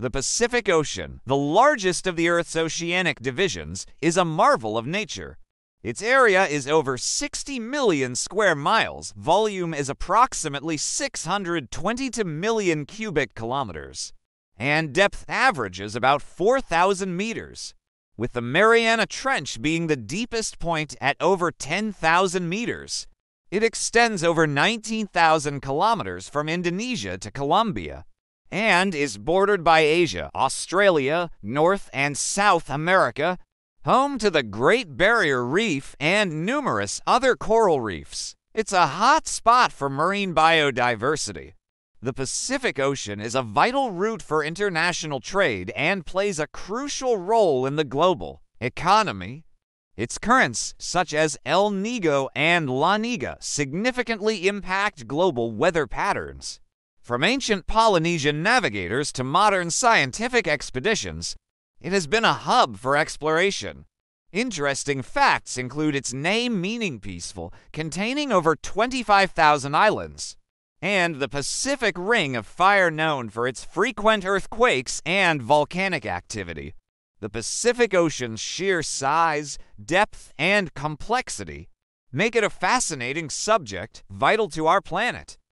The Pacific Ocean, the largest of the Earth's oceanic divisions, is a marvel of nature. Its area is over 60 million square miles, volume is approximately 622 million cubic kilometers, and depth averages about 4,000 meters, with the Mariana Trench being the deepest point at over 10,000 meters. It extends over 19,000 kilometers from Indonesia to Colombia and is bordered by Asia, Australia, North and South America, home to the Great Barrier Reef and numerous other coral reefs. It's a hot spot for marine biodiversity. The Pacific Ocean is a vital route for international trade and plays a crucial role in the global economy. Its currents, such as El Niño and La Niña, significantly impact global weather patterns. From ancient Polynesian navigators to modern scientific expeditions, it has been a hub for exploration. Interesting facts include its name meaning peaceful, containing over 25,000 islands, and the Pacific Ring of Fire known for its frequent earthquakes and volcanic activity. The Pacific Ocean's sheer size, depth, and complexity make it a fascinating subject vital to our planet.